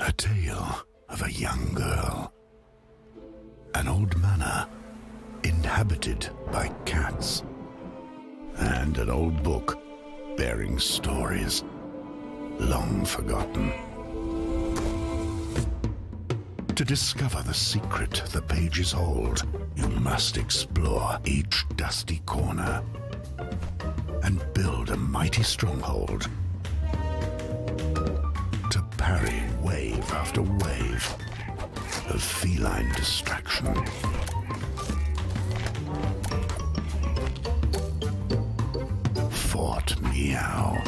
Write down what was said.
A tale of a young girl. An old manor inhabited by cats. And an old book bearing stories long forgotten. To discover the secret the pages hold, you must explore each dusty corner and build a mighty stronghold to parry wave after wave of feline distraction. Fort Meow.